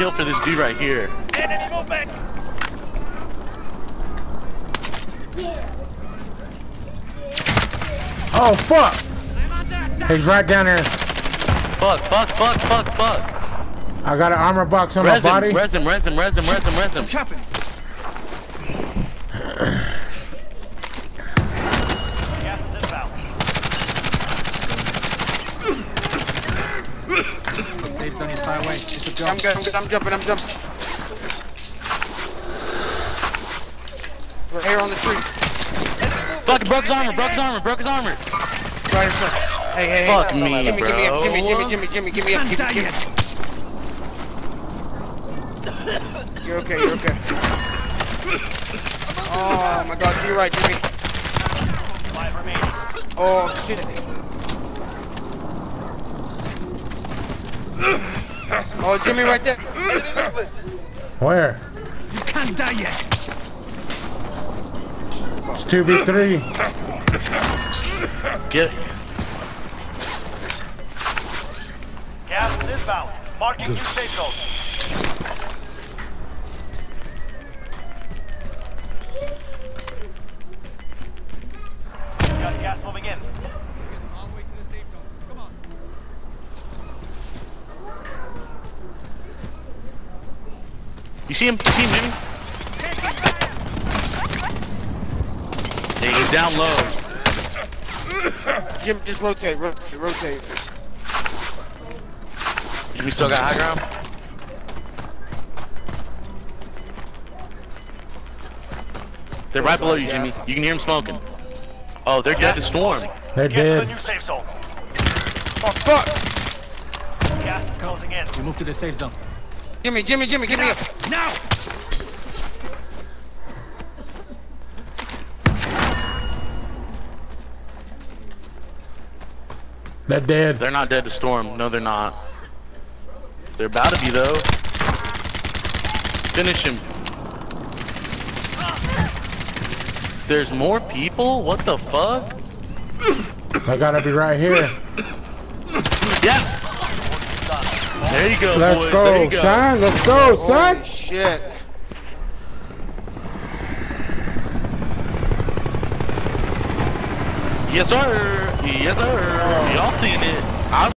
kill for this dude right here. Enemy movement! Oh fuck! He's right down there. Fuck, fuck, fuck, fuck, fuck. I got an armor box on Res my him, body. res him, res him, res him, res him, res him. Gas is inbound. The safe zone far away. It's a I'm good, I'm good, I'm jumping, I'm jumping. Right here on the tree. Fuck, broke his armor, broke his armor, broke his armor. Right in front. Hey, hey, hey. Fuck me, Gimme, gimme up, gimme, bro. gimme, gimme, gimme, gimme gimme, gimme. You're okay, you're okay. Oh my god, you're right, Jimmy. Five remaining. Oh shit. Oh, Jimmy right there. Where? You can't die yet. It's 2v3. Get it. Gas is inbound. Marking new safe zone. Got gas moving in. You see him? You see him, Jimmy? He's down low. Jimmy, just rotate, rotate, rotate. Jimmy still got high ground? They're right below you, Jimmy. You can hear him smoking. Oh, they're dead to storm. They're Get the dead. new safe zone. Oh fuck! Gas is closing in. We move to the safe zone. Jimmy, Jimmy, Jimmy, give me up. Now! They're dead. They're not dead to storm. No, they're not. They're about to be though. Finish him. There's more people? What the fuck? I gotta be right here. Yeah. There you go, Let's boys. There go, you go. son. Let's go, son. Holy shit. Yes, sir. Yes, sir. Y'all seen it. I